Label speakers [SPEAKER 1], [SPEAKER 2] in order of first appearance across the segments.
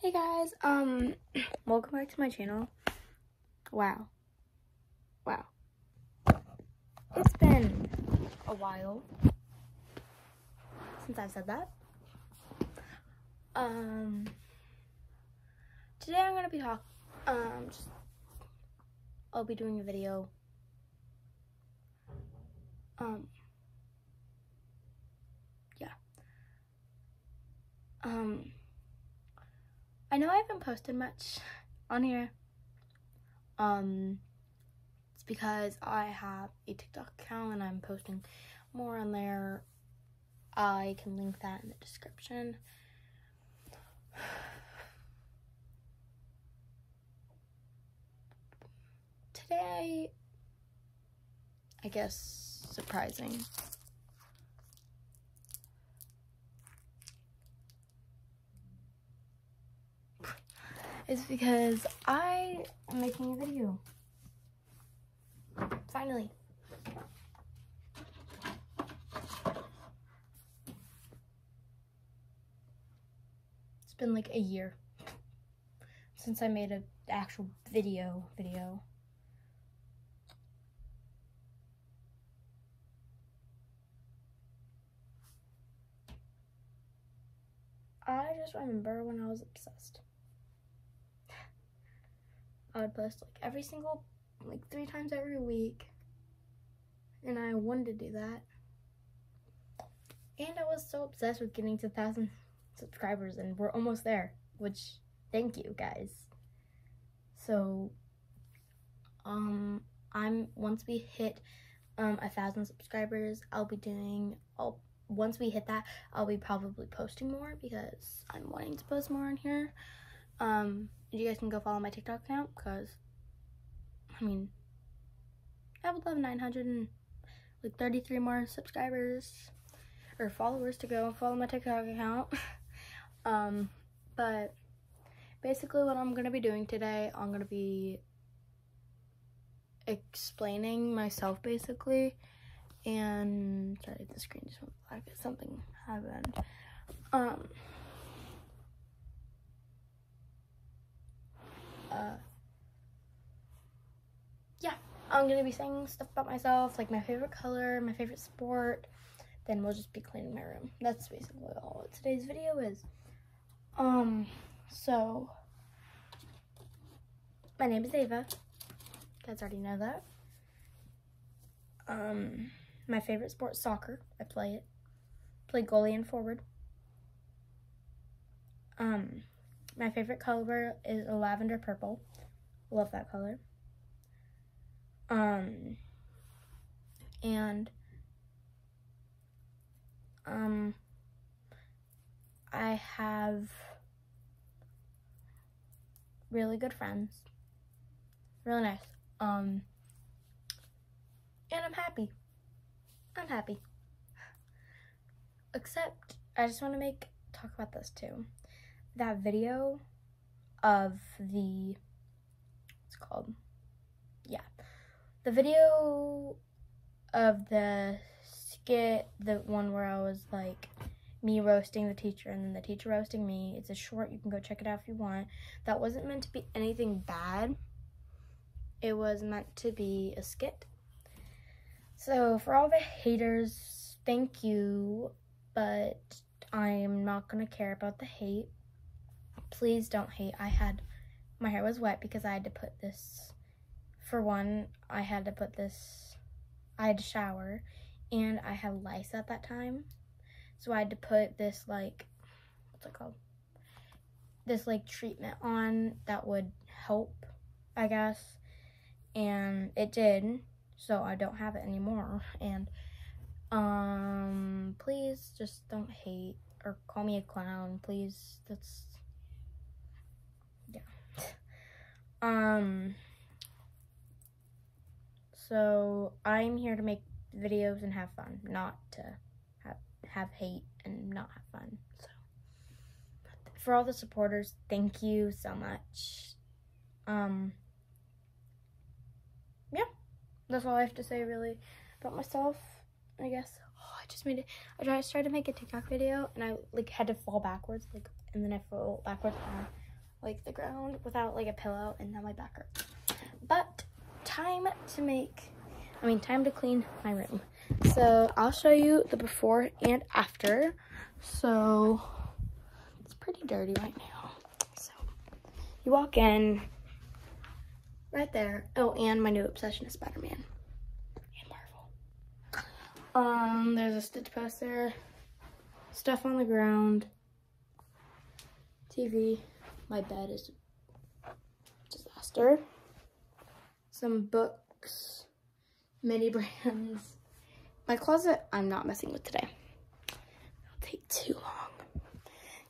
[SPEAKER 1] Hey guys, um, welcome back to my channel. Wow. Wow. It's been a while since I've said that. Um, today I'm gonna be talk, um, just, I'll be doing a video. Um, yeah. Um, I know I haven't posted much on here. Um, it's because I have a TikTok account and I'm posting more on there. I can link that in the description. Today, I guess, surprising. Is because I am making a video. Finally. It's been like a year since I made an actual video video. I just remember when I was obsessed. Would post like every single, like three times every week. And I wanted to do that. And I was so obsessed with getting to 1,000 subscribers, and we're almost there, which thank you guys. So, um, I'm once we hit um a thousand subscribers, I'll be doing. I'll once we hit that, I'll be probably posting more because I'm wanting to post more on here. Um, you guys can go follow my TikTok account because, I mean, I would love 900 and like 33 more subscribers or followers to go follow my TikTok account. um, but basically, what I'm gonna be doing today, I'm gonna be explaining myself basically. And sorry, the screen just went black. Something happened. Um. Uh, yeah, I'm gonna be saying stuff about myself, like my favorite color, my favorite sport. Then we'll just be cleaning my room. That's basically all today's video is. Um, so my name is Ava. You guys already know that. Um, my favorite sport soccer. I play it. Play goalie and forward. Um, my favorite color is a lavender purple. Love that color. Um, and um, I have really good friends. Really nice. Um, and I'm happy. I'm happy. Except I just want to make talk about this too that video of the what's called? Yeah. The video of the skit the one where i was like me roasting the teacher and then the teacher roasting me. It's a short you can go check it out if you want. That wasn't meant to be anything bad. It was meant to be a skit. So for all the haters thank you but i'm not gonna care about the hate please don't hate. I had, my hair was wet because I had to put this, for one, I had to put this, I had to shower, and I had lice at that time. So I had to put this, like, what's it called? This, like, treatment on that would help, I guess. And it did, so I don't have it anymore. And, um, please just don't hate or call me a clown, please. That's Um, so I'm here to make videos and have fun, not to have, have hate and not have fun. So for all the supporters, thank you so much. Um, yeah, that's all I have to say really about myself, I guess. Oh, I just made it. I tried to make a TikTok video and I like had to fall backwards, like, and then I fell backwards. Like the ground without like a pillow and now my back hurts. But time to make, I mean time to clean my room. So I'll show you the before and after. So it's pretty dirty right now. So you walk in right there. Oh, and my new obsession is Spider-Man and Marvel. Um, there's a stitch poster, stuff on the ground, TV. My bed is a disaster. Some books, many brands. My closet, I'm not messing with today. It'll take too long.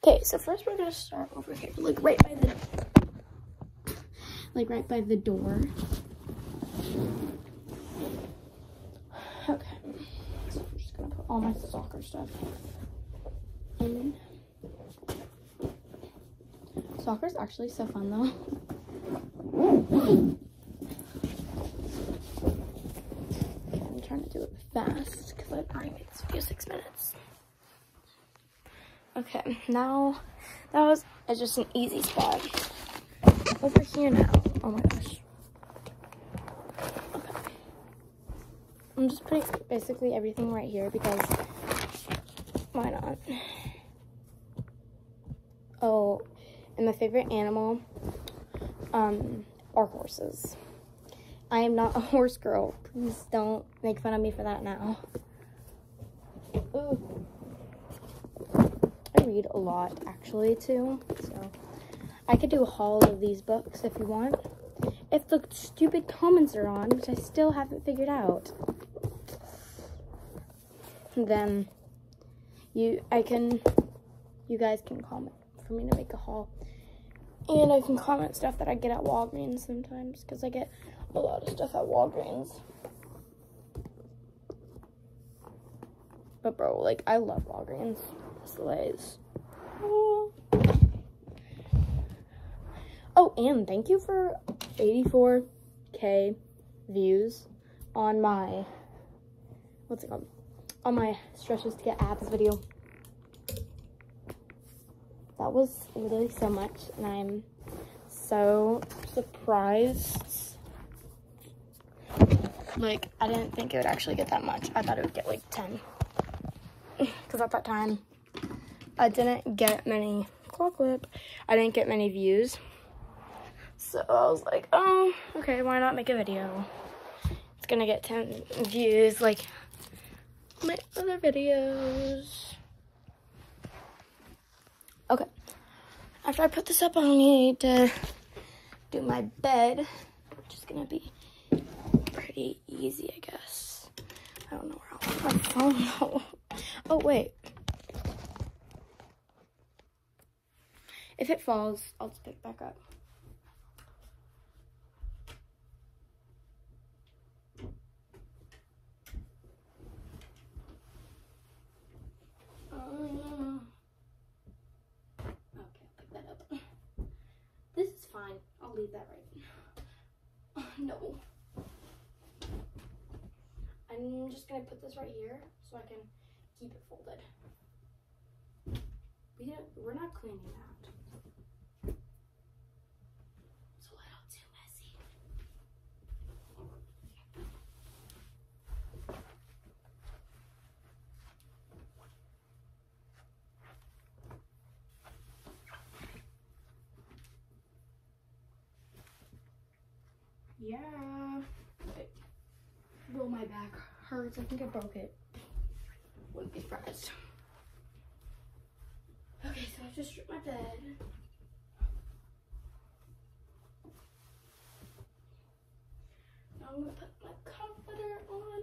[SPEAKER 1] Okay, so first we're gonna start over here, like right by the, like right by the door. Okay, so I'm just gonna put all my soccer stuff in. Soccer's actually so fun though. I'm trying to do it fast because I've already made this video six minutes. Okay, now that was just an easy spot. Over here now. Oh my gosh. Okay. I'm just putting basically everything right here because why not? Oh, and my favorite animal um, are horses. I am not a horse girl. Please don't make fun of me for that now. Ooh. I read a lot actually too, so I could do a haul of these books if you want. If the stupid comments are on, which I still haven't figured out, then you I can you guys can comment for me to make a haul. And I can comment stuff that I get at Walgreens sometimes because I get a lot of stuff at Walgreens. But bro, like I love Walgreens. Sleighs. Oh. oh, and thank you for 84k views on my what's it called? On my stretches to get abs video. That was literally so much and I'm so surprised like, I didn't think it would actually get that much. I thought it would get like 10. Because at that time, I didn't get many claw clip. I didn't get many views. So I was like, oh, okay, why not make a video? It's gonna get 10 views like my other videos. Okay. After I put this up, I'll need to do my bed, which is gonna be pretty easy, I guess. I don't know where I'll put my phone though. Oh, wait. If it falls, I'll just pick it back up. Uh, okay, pick that up. This is fine. I'll leave that right. no. I'm just gonna put this right here so I can keep it folded. We don't, we're not cleaning that. Yeah. Well, my back hurts. I think I broke it. Wouldn't be surprised. Okay, so I just stripped my bed. Now I'm gonna put my comforter on.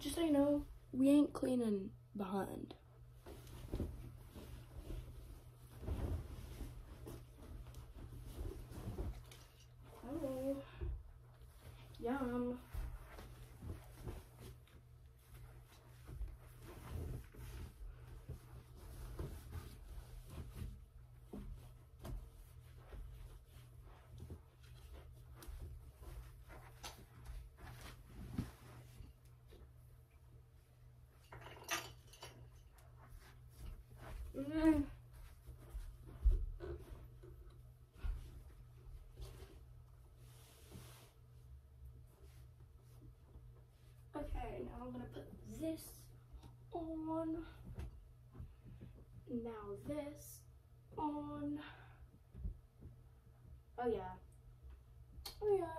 [SPEAKER 1] Just so you know, we ain't cleaning behind. Oh, yum. Mm. Okay, now I'm gonna put this on. Now this on. Oh yeah. Oh yeah.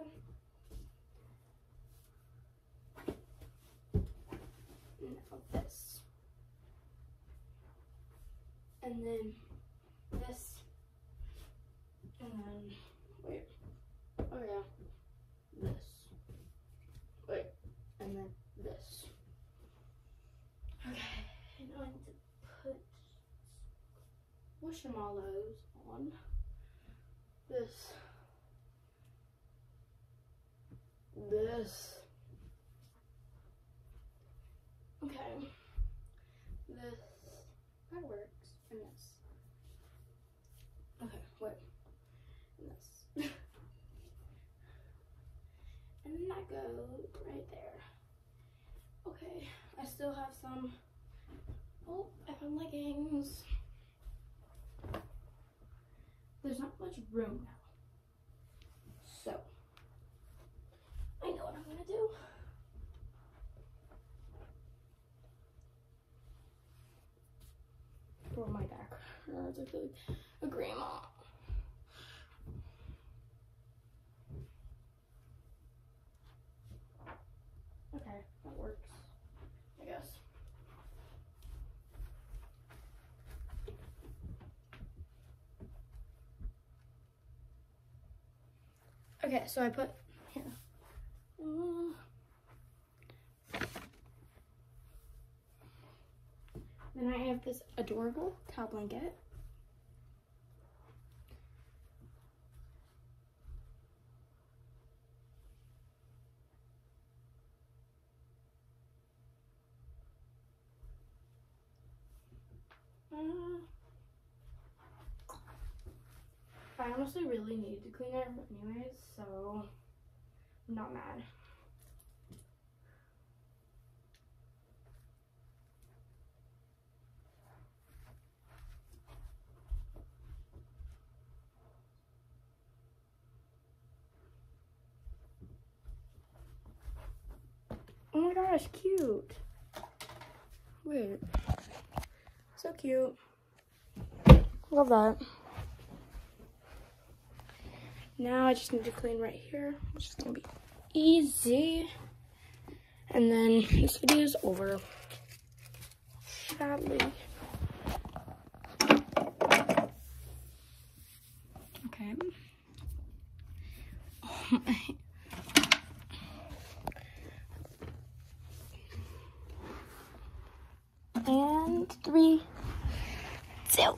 [SPEAKER 1] Now this. And then this. And then, wait. Oh yeah. This. Wait. And then this. Okay. and I need to put marshmallows on this. This. Okay. This. That works. And this. Okay, wait. And this. Goes right there. Okay, I still have some. Oh, I found leggings. There's not much room now. So, I know what I'm gonna do. Or my back hurts. I feel like a grandma. Okay, that works. I guess. Okay, so I put Then I have this adorable towel blanket. Uh, I honestly really need to clean it anyways, so I'm not mad. Oh my gosh, cute. Wait. So cute. Love that. Now I just need to clean right here, which is gonna be easy. And then this video is over. Sadly. Okay. Oh my and three, two.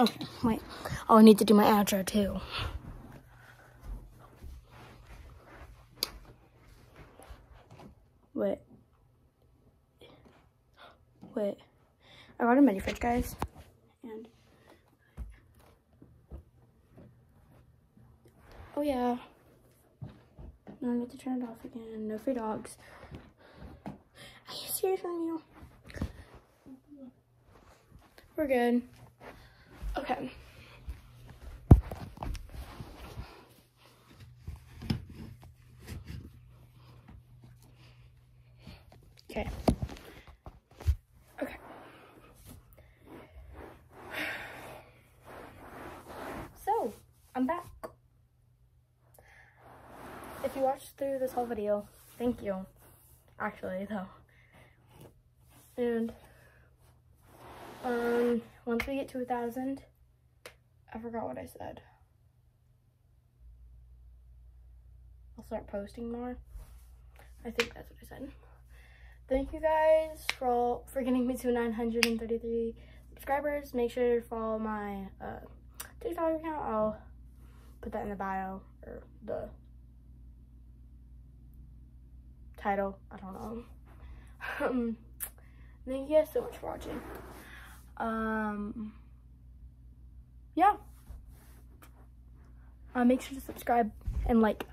[SPEAKER 1] Okay, wait. Oh, I need to do my outro too. Wait. Wait. I got a mini fridge, guys. And. Oh, yeah. Now I need to turn it off again. No free dogs. Are you serious from you? We're good. Okay. Okay. Okay. So, I'm back. If you watched through this whole video, thank you. Actually, though. And, um, once we get to a thousand, I forgot what I said. I'll start posting more. I think that's what I said. Thank you guys for for getting me to 933 subscribers. Make sure to follow my uh, TikTok account. I'll put that in the bio or the title. I don't know. Um, thank you guys so much for watching. Um, yeah. Uh, make sure to subscribe and like.